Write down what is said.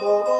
Bobo.